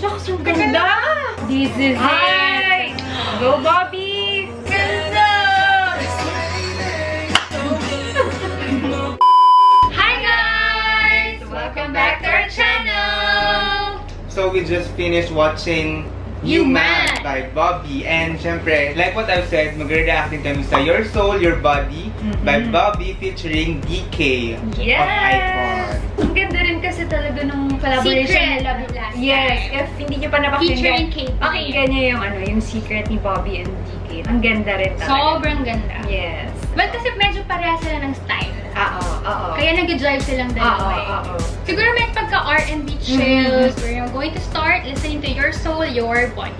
Shucks, ang ganda! This is Hi! it! Go, Bobby! Ganda! Hi guys! Welcome back to our channel! So we just finished watching You You Man. Man by Bobby. And syempre, like what I've said, magre-react din kami sa Your Soul, Your Body by Mhm. Bobby featuring DK of Yes! Icon. Ang ganda rin kasi talaga nung collaboration Secret nila. last Yes, time. if hindi nyo pa napakinggan, Featuring Kate. pakinggan nyo yung, ano, yung secret ni Bobby and DK. Ang ganda rin talaga. Sobrang ganda. Yes. Well, kasi medyo pareha sila ng style. Oo, oo. Kaya nag-drive silang Oo, dalawa eh. oo. Siguro may pagka R&B chills. We're going to start listening to Your Soul, Your Body.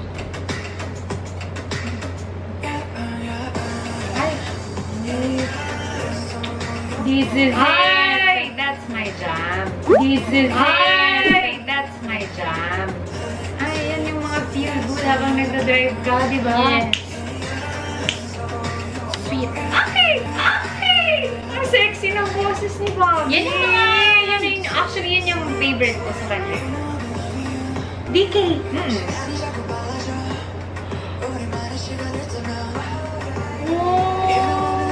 This is Hi! it. My jam. This is Hi! That's my jam. Ay, yan yung mga feel good habang nagda-drive ka, di ba? Yes. Sweet. Okay! Okay! Ang sexy ng boses ni Bobby. Yan yung mga- Yan yung, actually, yan yung favorite ko sa kanya. DK! Mm.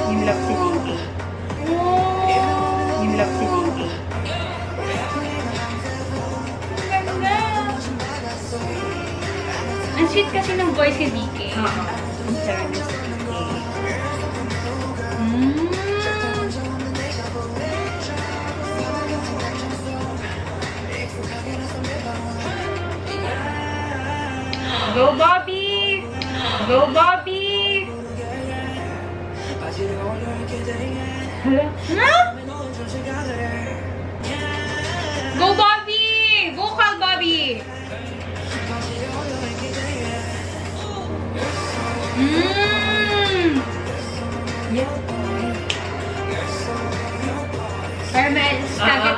Yung love si DK. Yung love si Ang sweet kasi ng voice ni DK. Oo. Ang sarap ng si DK. Mm. Go Bobby! Go Bobby! Hala?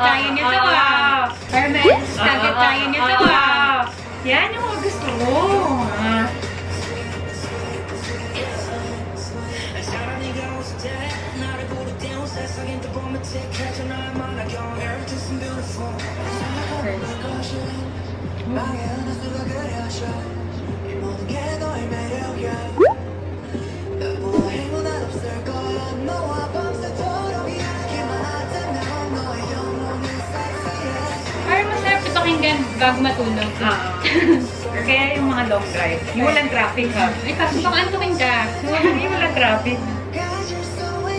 Target tayo nito ah. Hermes, target ah. Yan yung gusto mo. Parang bago matulog. Ah. Kaya yung mga long drive. Yung walang traffic ha. Ay, kaso bang antukin ka? yung walang traffic.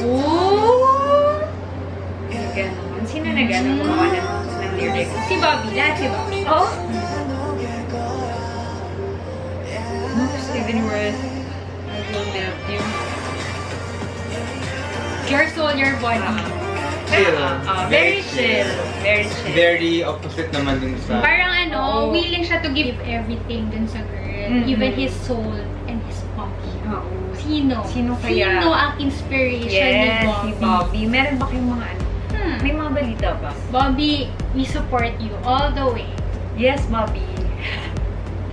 Ooh! Ganon. Sino na ganon gumawa ng, ng lyrics? Si Bobby, lahat si Bobby. Oh? Steven Worth. I will help you. Your soul, your body. Chill. Ah, ah, very chill. Very chill. Very opposite naman dun sa... Parang ano, Oo. willing siya to give everything dun sa girl. Mhm. Even his soul and his body. Oo. Sino? Sino kaya? Sino ang inspiration Yes, ni Bobby? Bobby. Meron ba kayong mga ano? Hmm. May mga balita ba? Bobby, we support you all the way. Yes, Bobby.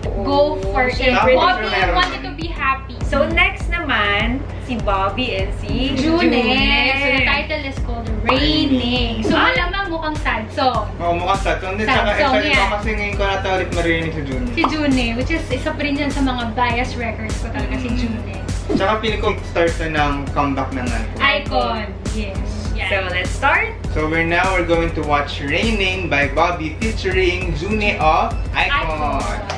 Go for it. Bobby wanted to be happy. So, next naman, si Bobby and si June. So, the title is called Raining. So, Ah. malamang mukhang sad song. Oo, mukhang sad song. Sad Tsaka song, yeah. ako kasi ngayon ko nata ulit marinig si June. Si June, which is isa pa rin yan sa mga bias records ko talaga si June. Tsaka feeling ko start na ng comeback ng ano. Icon. Yes. So, Yeah. let's start. So we're now we're going to watch Raining by Bobby featuring June of Icon. Ay!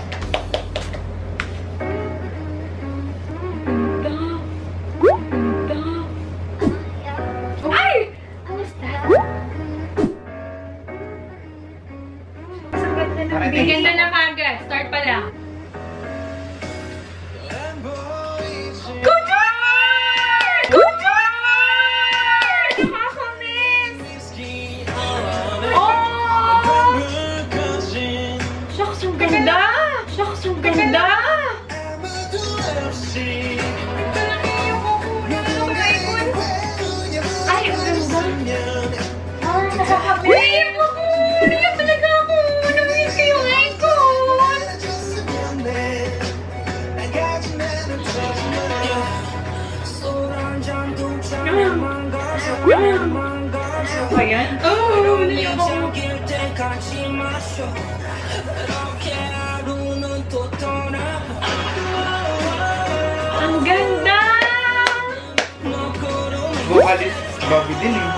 Vocalist Bobby din eh.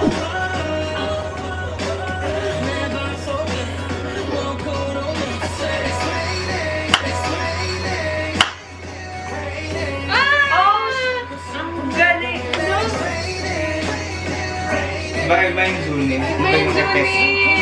Oh! Ang galing! No? Iba iba yung tuning. Iba May yung effect.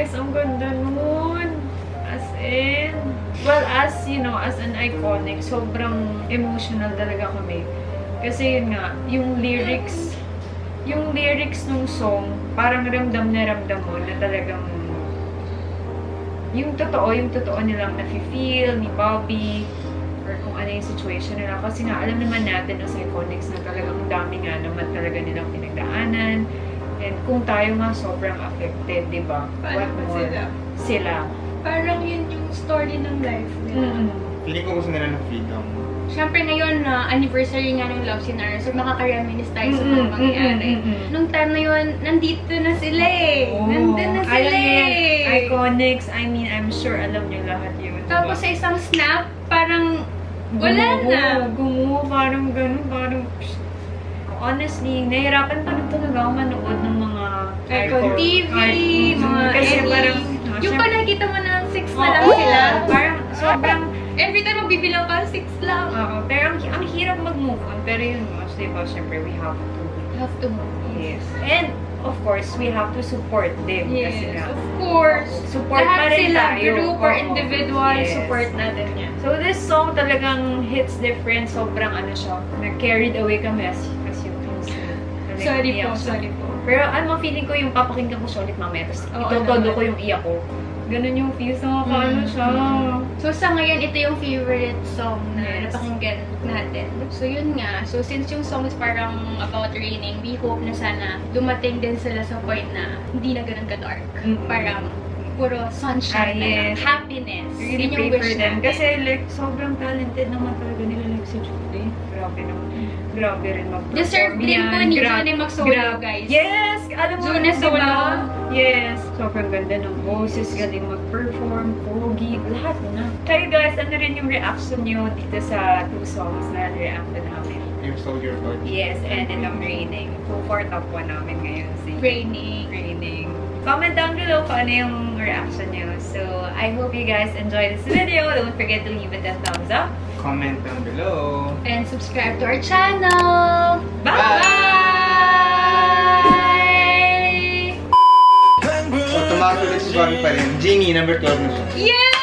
Guys, ang ganda nun. As in, well, as, you know, as an iconic, sobrang emotional talaga kami. Kasi yun nga, yung lyrics, yung lyrics nung song, parang ramdam na ramdam mo na talagang yung totoo, yung totoo nilang nafe-feel ni Bobby or kung ano yung situation nila. Kasi nga, alam naman natin as iconics na talagang dami nga naman talaga nilang pinagdaanan. And kung tayo nga sobrang affected, di ba? Paano What more? sila? Sila. Parang yun yung story ng life nila. Mm-mm. Feeling ko gusto nila ng freedom. Siyempre ngayon na anniversary nga ng Love Scenario, so makaka-reminis tayo sa mga mangyayari. mm-mm. Nung time na yun, nandito na sila eh. Oo. Nandun na sila eh. Iconics, I mean, I'm sure alam niyo lahat yun. Tapos sa isang snap, parang wala Gumuho, na. Gumuho, parang ganun, parang... Honestly, nahihirapan pa rin talaga ako manood ng mga... Icon- TV, mga Kasi Emmy. parang... Yung pa nakikita mo na 6 na lang sila. Parang sobrang... Every time magbibilang ka, 6 lang. Oo, pero ang, ang hirap mag-move on. Pero yun, mas diba, syempre, we have to. Have to move. Yes. And, of course, we have to support them. Kasi Yes, nga, of course. support pa Lahat rin sila, tayo. group or individual, Yes. support natin yan. So, this song talagang hits different. Sobrang ano siya. Na-carried away kami as, Sorry po, sorry po. Pero ano, feeling ko yung papakinggan ko siya ulit mamaya. Tapos Oo itotodo ko yung iyak ko. Ganun yung feels na ano siya. So sa ngayon, ito yung favorite song na Yes. napakinggan natin. So yun nga. So since yung song is parang about raining, we hope na sana dumating din sila sa point na hindi na ganun ka-dark. Mm-mm. Parang puro sunshine Ah, na lang. yes. Happiness. Really Yun yung for wish them. natin. Kasi like, sobrang talented naman talaga nila. Grabe naman. Grabe rin mag-perform Deserve din po ni Julie mag-solo, guys. Yes! Alam mo, diba? solo. Yes. Sobrang ganda ng boses, galing mag-perform, pogi, lahat na. Kayo guys, ano rin yung reaction niyo dito sa two songs na react na namin? Your soul, your body. Yes, and in the raining. So, for top 1 namin ngayon si Raining. Raining. Comment down below kung ano yung reaction niyo. So, I hope you guys enjoy this video. Don't forget to leave it a thumbs up. Comment down below. And subscribe to our channel. Bye! So, tumato ulit si Bobby pa rin. Genie, number 12 na siya. Yeah!